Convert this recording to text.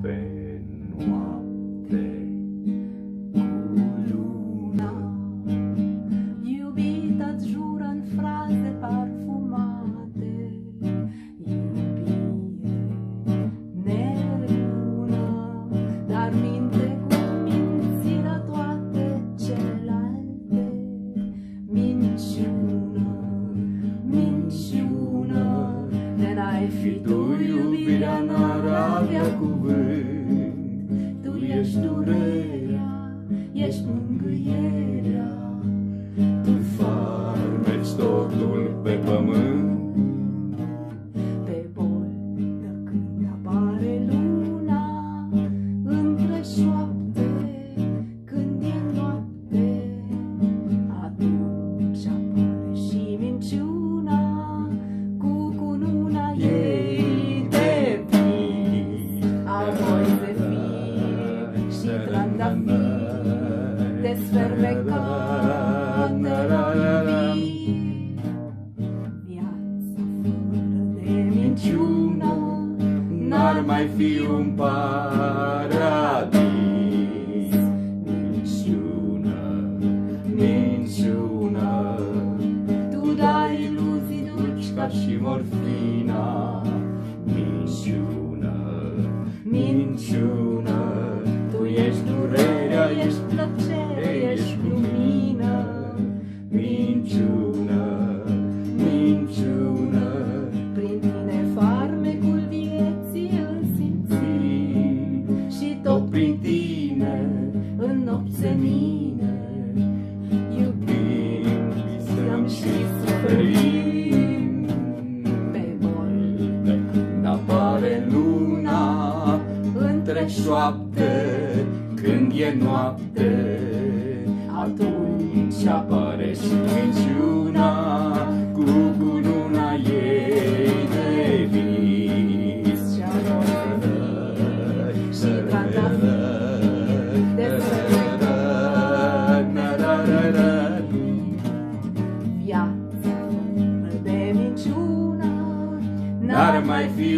pe noapte cu luna. Iubita-ți jură în fraze parfumate, iubire nerună, dar minte cu mințiră toate celelalte. Minciună, minciună, de n-ai fi tu ești mângâierea, Tu farmeci totul pe pământ, desfermecate la iubiri. Viața fără de minciună N-ar mai fi un paradis. Minciună, minciună, Tu dai iluzii dulci ca și morfina. Minciună, minciună, tu ești durerea, ești plăcere, tine în nopți senine. Iubim, visăm și suferim. Pe boltă Când apare luna între șoapte, când e noapte, atunci apare și minciuna cu cununa N-ar mai fi.